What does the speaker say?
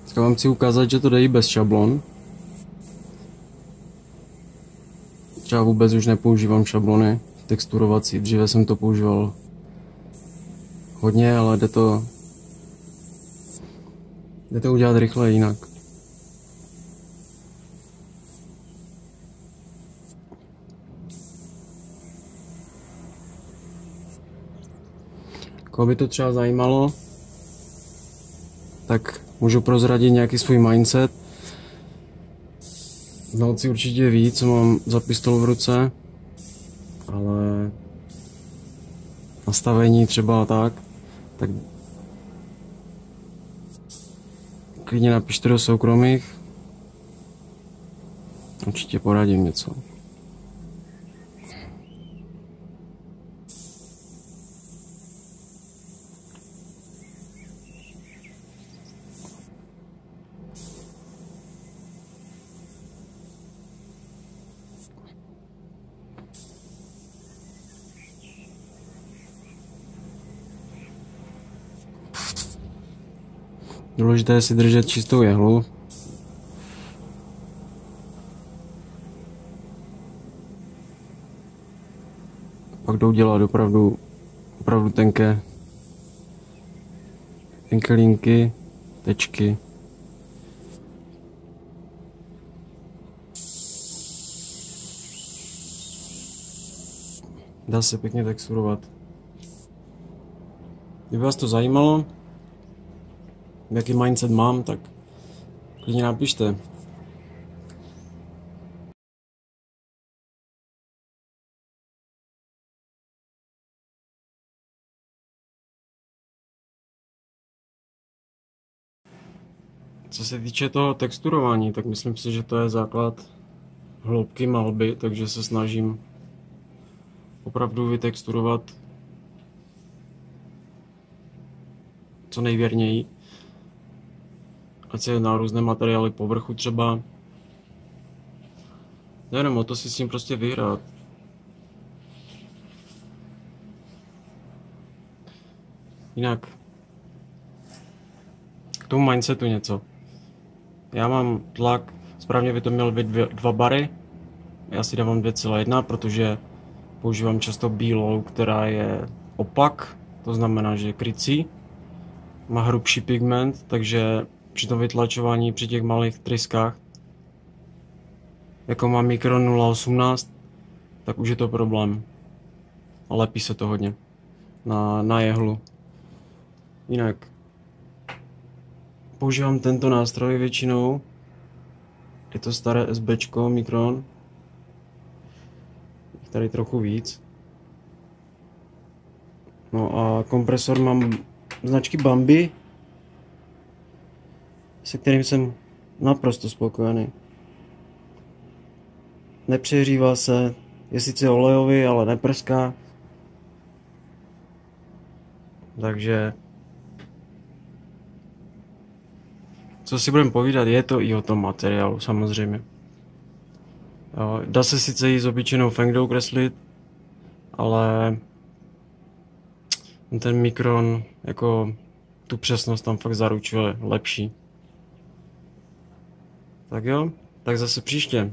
Dneska vám chci ukázat, že to i bez šablon. Třeba vůbec už nepoužívám šablony texturovací. Dříve jsem to používal hodně, ale jde to, jde to udělat rychle jinak. Koho by to třeba zajímalo, tak můžu prozradit nějaký svůj mindset. Znalci určitě ví, co mám za pistol v ruce, ale nastavení třeba tak, tak klidně napište do soukromých, určitě poradím něco. Důležité je si držet čistou jehlu. Pak jdou dělat opravdu, opravdu tenké, tenké linky, tečky. Dá se pěkně texturovat. Kdyby vás to zajímalo, jaký mindset mám, tak klidně napište. Co se týče toho texturování, tak myslím si, že to je základ hloubky malby, takže se snažím opravdu vytexturovat co nejvěrněji ať se na různé materiály povrchu třeba. Nevím, o to si s tím prostě vyhrát. Jinak, k tomu mindsetu něco. Já mám tlak, správně by to mělo být dvě, dva bary, já si dávám 2,1, protože používám často bílou, která je opak, to znamená, že je krycí, má hrubší pigment, takže při tom vytlačování při těch malých tryskách, jako má mikro 0.18, tak už je to problém. A lepí se to hodně na, na jehlu. Jinak používám tento nástroj většinou. Je to staré SB Mikron. Tady trochu víc. No a kompresor mám značky Bambi se kterým jsem naprosto spokojený. Nepřehřívá se, je sice olejový, ale neprská. Takže co si budeme povídat, je to i o tom materiálu, samozřejmě. Dá se sice i s obyčejnou fengdou kreslit, ale ten mikron jako tu přesnost tam fakt zaručuje lepší. Tak jo, tak zase příště.